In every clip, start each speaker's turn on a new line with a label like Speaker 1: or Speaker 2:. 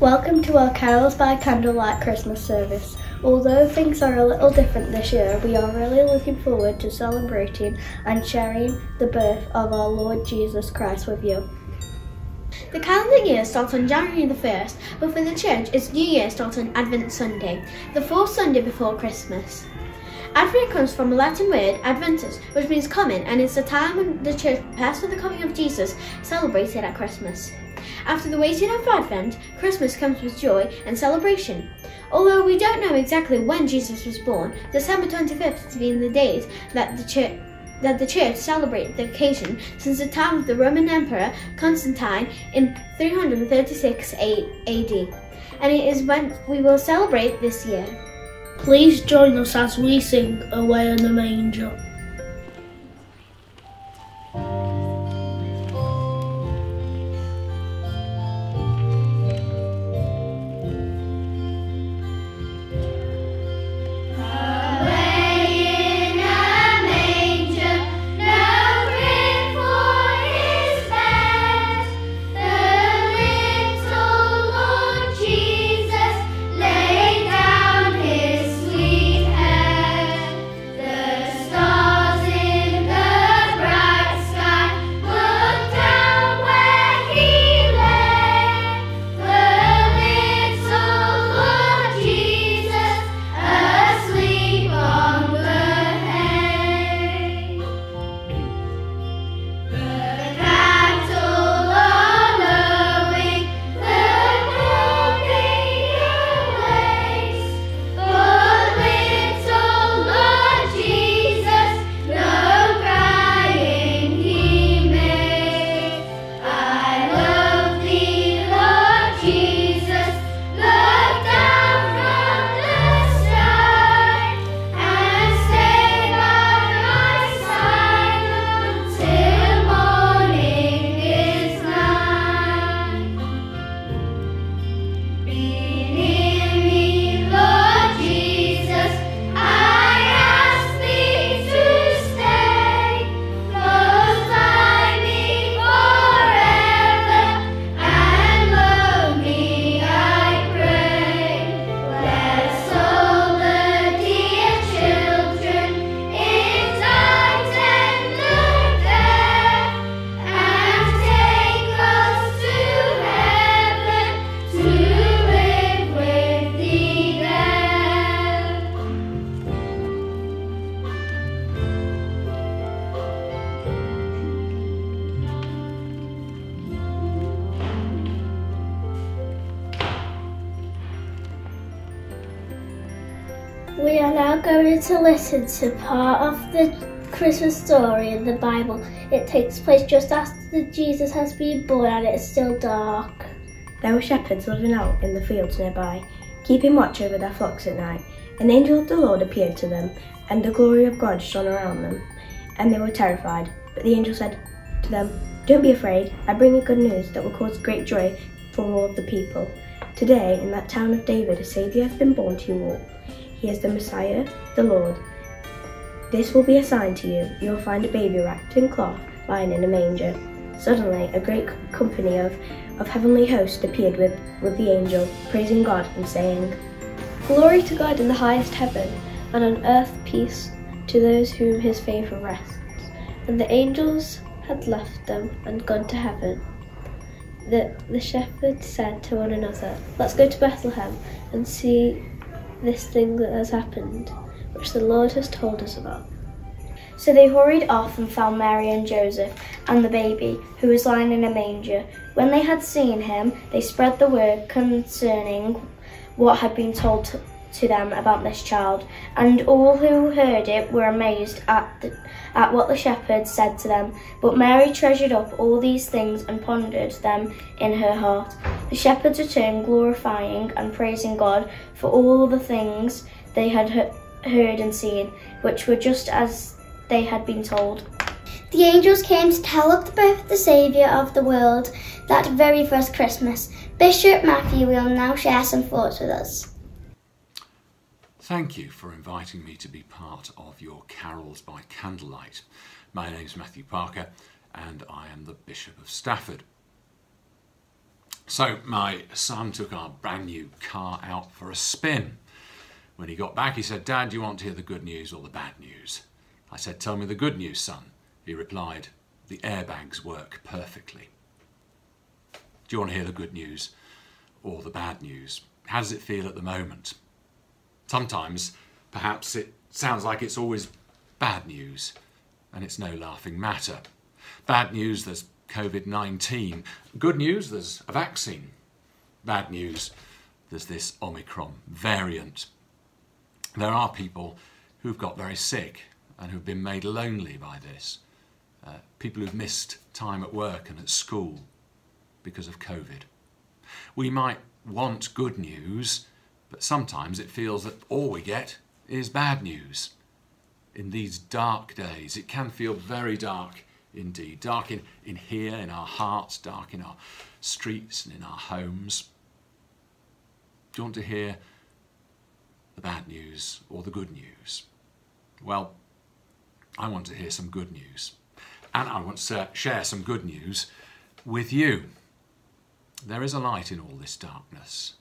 Speaker 1: Welcome to our Carols by Candlelight Christmas service. Although things are a little different this year, we are really looking forward to celebrating and sharing the birth of our Lord Jesus Christ with you.
Speaker 2: The calendar year starts on January the 1st, but for the church, its new year starts on Advent Sunday, the fourth Sunday before Christmas. Advent comes from a Latin word, adventus, which means coming, and it's the time when the church prepares for the coming of Jesus, celebrated at Christmas. After the waiting of Advent, Christmas comes with joy and celebration. Although we don't know exactly when Jesus was born, December 25th has been the date that the church that the church celebrated the occasion since the time of the Roman Emperor Constantine in 336 AD, and it is when we will celebrate this year.
Speaker 3: Please join us as we sing Away in the Manger.
Speaker 4: We are now going to listen to part of the Christmas story in the Bible. It takes place just after Jesus has been born and it's still dark.
Speaker 5: There were shepherds living out in the fields nearby, keeping watch over their flocks at night. An angel of the Lord appeared to them, and the glory of God shone around them, and they were terrified. But the angel said to them, Don't be afraid, I bring you good news that will cause great joy for all the people. Today, in that town of David, a Saviour has been born to you all. He is the Messiah, the Lord. This will be a sign to you. You will find a baby wrapped in cloth, lying in a manger. Suddenly, a great company of, of heavenly hosts appeared with, with the angel, praising God and saying,
Speaker 1: Glory to God in the highest heaven, and on earth peace to those whom his favour rests. And the angels had left them and gone to heaven. The, the shepherds said to one another, Let's go to Bethlehem and see this thing that has happened, which the Lord has told us about.
Speaker 4: So they hurried off and found Mary and Joseph and the baby, who was lying in a manger. When they had seen him, they spread the word concerning what had been told to, them about this child. And all who heard it were amazed at, the, at what the shepherds said to them. But Mary treasured up all these things and pondered them in her heart. The shepherds returned, glorifying and praising God for all the things they had he- heard and seen, which were just as they had been told.
Speaker 6: The angels came to tell of the birth of the Saviour of the world that very first Christmas. Bishop Matthew will now share some thoughts with us.
Speaker 7: Thank you for inviting me to be part of your Carols by Candlelight. My name is Matthew Parker and I am the Bishop of Stafford. So my son took our brand new car out for a spin. When he got back, he said, Dad, do you want to hear the good news or the bad news? I said, Tell me the good news, son. He replied, The airbags work perfectly. Do you want to hear the good news or the bad news? How does it feel at the moment? Sometimes, perhaps it sounds like it's always bad news, and it's no laughing matter. Bad news, there's COVID 19. Good news, there's a vaccine. Bad news, there's this Omicron variant. There are people who've got very sick and who've been made lonely by this. Uh, people who've missed time at work and at school because of COVID. We might want good news, but sometimes it feels that all we get is bad news. In these dark days, it can feel very dark indeed. Dark in, in here, in our hearts, dark in our streets and in our homes. Do you want to hear the bad news or the good news? Well, I want to hear some good news. And I want to share some good news with you. There is a light in all this darkness.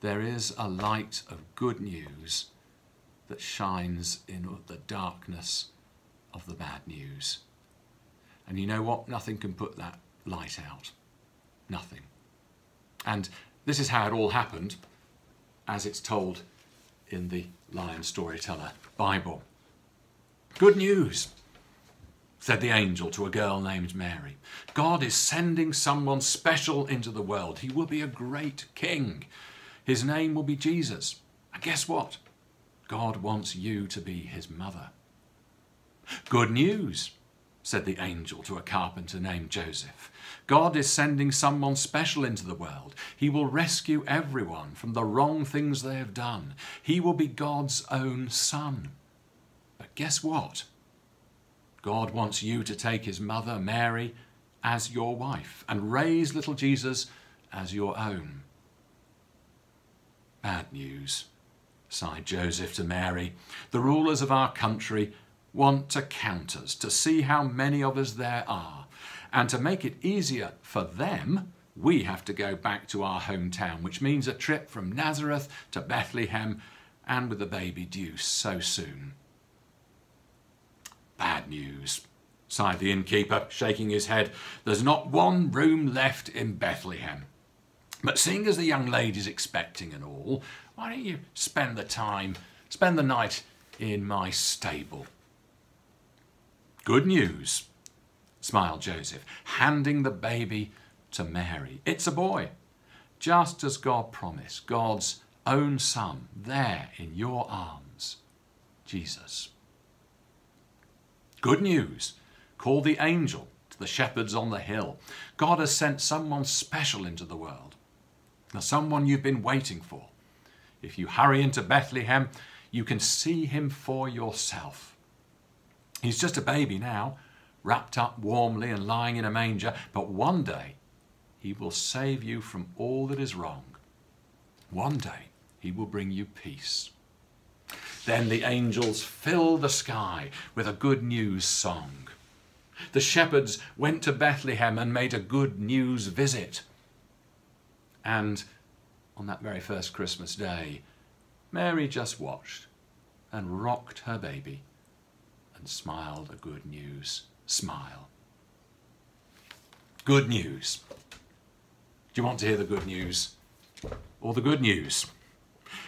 Speaker 7: There is a light of good news that shines in the darkness of the bad news. And you know what? Nothing can put that light out. Nothing. And this is how it all happened, as it's told in the Lion Storyteller Bible. Good news, said the angel to a girl named Mary. God is sending someone special into the world. He will be a great king. His name will be Jesus. And guess what? God wants you to be his mother. Good news, said the angel to a carpenter named Joseph. God is sending someone special into the world. He will rescue everyone from the wrong things they have done. He will be God's own son. But guess what? God wants you to take his mother, Mary, as your wife and raise little Jesus as your own. Bad news, sighed Joseph to Mary. The rulers of our country want to count us, to see how many of us there are. And to make it easier for them, we have to go back to our hometown, which means a trip from Nazareth to Bethlehem and with the baby due so soon. Bad news, sighed the innkeeper, shaking his head. There's not one room left in Bethlehem. But seeing as the young lady's expecting and all, why don't you spend the time, spend the night in my stable? Good news, smiled Joseph, handing the baby to Mary. It's a boy, just as God promised, God's own son, there in your arms, Jesus. Good news, call the angel to the shepherds on the hill. God has sent someone special into the world, someone you've been waiting for. If you hurry into Bethlehem, you can see him for yourself. He's just a baby now, wrapped up warmly and lying in a manger, but one day he will save you from all that is wrong. One day he will bring you peace. Then the angels filled the sky with a good news song. The shepherds went to Bethlehem and made a good news visit. And on that very first Christmas day, Mary just watched and rocked her baby and smiled a good news smile. Good news. Do you want to hear the good news? Or the good news?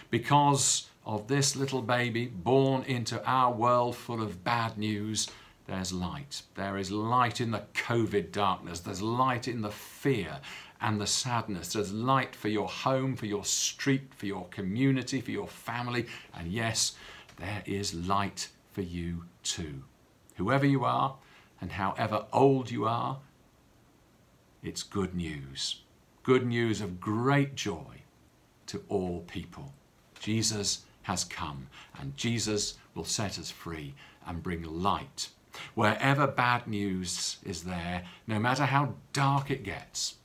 Speaker 7: Because of this little baby born into our world full of bad news, there's light. There is light in the COVID darkness. There's light in the fear and the sadness. There's light for your home, for your street, for your community, for your family. And yes, there is light for you too. Whoever you are and however old you are, it's good news. Good news of great joy to all people. Jesus has come and Jesus will set us free and bring light. Wherever bad news is there, no matter how dark it gets,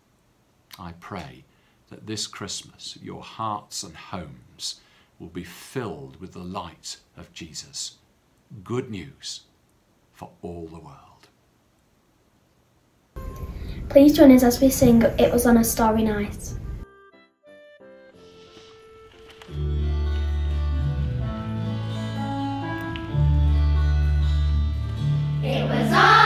Speaker 7: I pray that this Christmas your hearts and homes will be filled with the light of Jesus good news for all the world.
Speaker 4: Please join us as we sing It Was on a Starry Night.
Speaker 3: It was on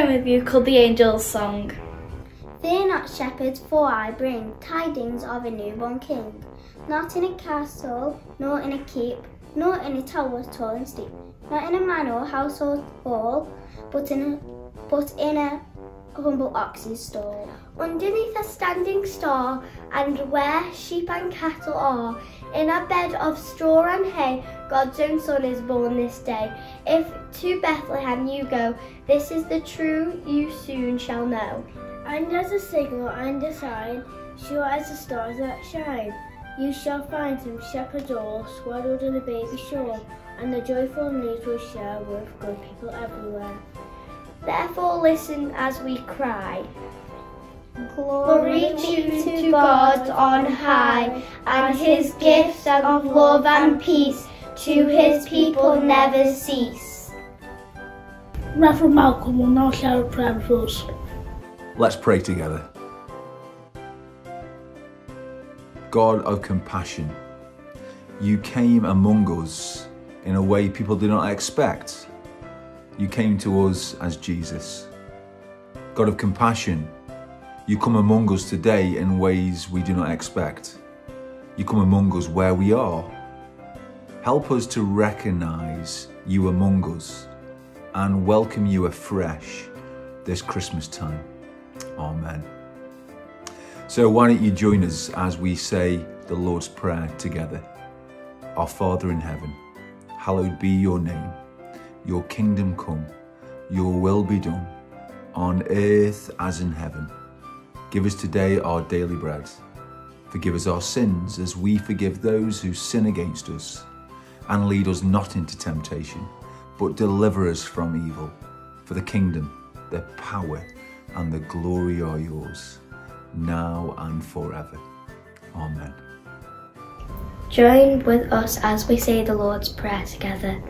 Speaker 4: poem with you called The Angel's Song.
Speaker 6: Fear not, shepherds, for I bring tidings of a newborn king. Not in a castle, nor in a keep, nor in a tower tall and steep, not in a manor house or household hall, but in a, but in a humble ox's stall. Underneath a standing star, and where sheep and cattle are, in a bed of straw and hay, God's own Son is born this day. If to Bethlehem you go, this is the true you soon shall know.
Speaker 8: And as a signal and a sign, sure as the stars that shine, you shall find him shepherds all, swaddled in a baby shawl, and the joyful news will share with good people everywhere.
Speaker 6: Therefore listen as we cry.
Speaker 3: Glory to, to God on high, and his gifts of love and peace to his people never cease.
Speaker 8: Reverend Malcolm will now share a prayer with us.
Speaker 9: Let's pray together. God of compassion, you came among us in a way people did not expect. You came to us as Jesus. God of compassion, you come among us today in ways we do not expect. You come among us where we are. Help us to recognize you among us and welcome you afresh this Christmas time. Amen. So, why don't you join us as we say the Lord's Prayer together? Our Father in heaven, hallowed be your name. Your kingdom come, your will be done, on earth as in heaven. Give us today our daily bread. Forgive us our sins as we forgive those who sin against us. And lead us not into temptation, but deliver us from evil. For the kingdom, the power, and the glory are yours, now and forever. Amen.
Speaker 4: Join with us as we say the Lord's Prayer together.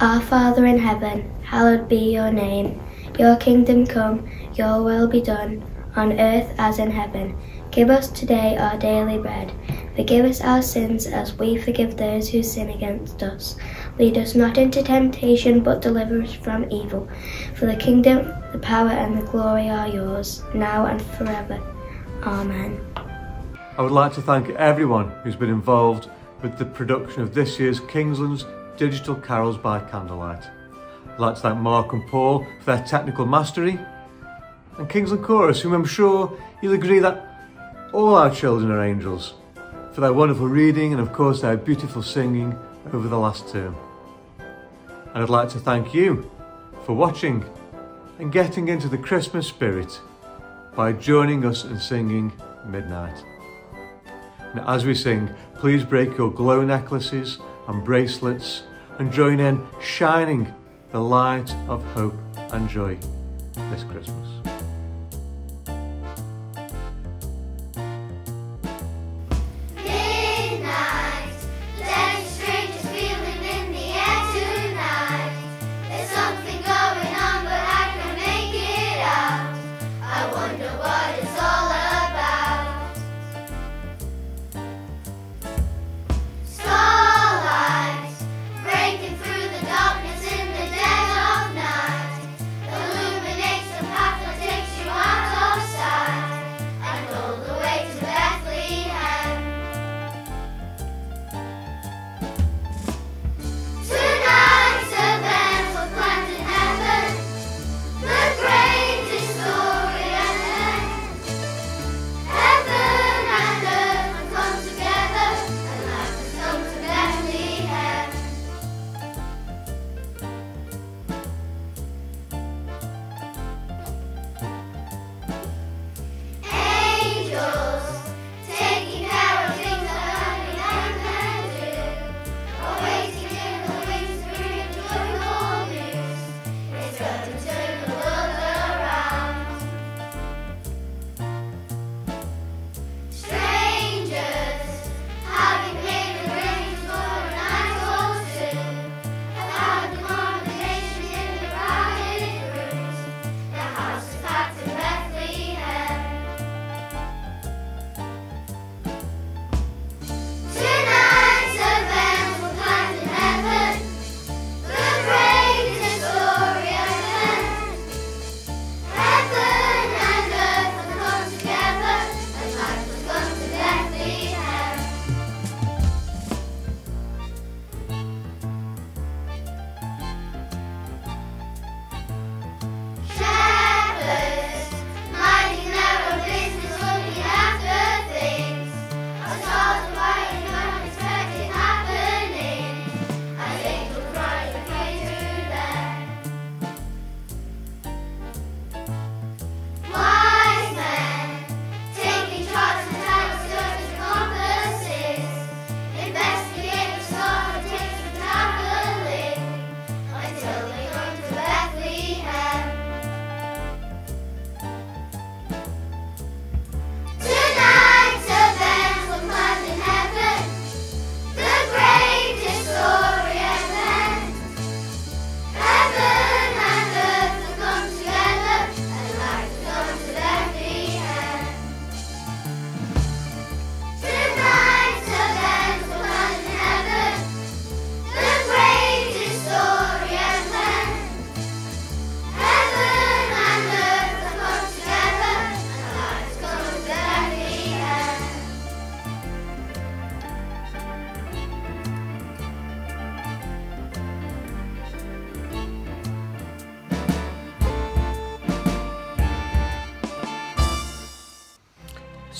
Speaker 4: Our Father in heaven, hallowed be your name. Your kingdom come, your will be done, on earth as in heaven. Give us today our daily bread. Forgive us our sins as we forgive those who sin against us. Lead us not into temptation, but deliver us from evil. For the kingdom, the power, and the glory are yours, now and forever. Amen.
Speaker 10: I would like to thank everyone who's been involved with the production of this year's Kingsland's Digital Carols by Candlelight.
Speaker 3: I'd like to thank Mark and Paul for their technical mastery, and Kingsland Chorus, whom I'm sure you'll agree that all our children are angels, for their wonderful reading and of course their beautiful singing over the last term. And I'd like to thank you for watching and getting into the Christmas spirit by joining us in singing Midnight. Now as we sing, please break your glow necklaces and bracelets and join in shining the light of hope and joy this Christmas.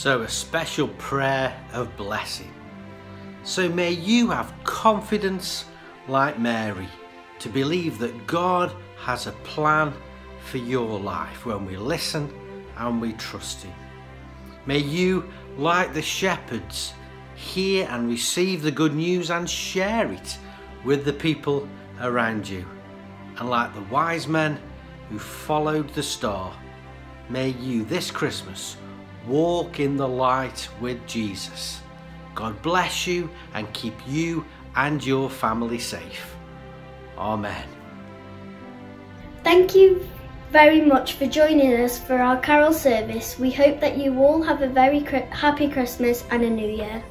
Speaker 11: So, a special prayer of blessing. So, may you have confidence like Mary to believe that God has a plan for your life when we listen and we trust Him. May you, like the shepherds, hear and receive the good news and share it with the people around you. And like the wise men who followed the star, may you this Christmas walk in the light with Jesus. God bless you and keep you and your family safe. Amen.
Speaker 4: Thank you very much for joining us for our carol service. We hope that you all have a very happy Christmas and a new year.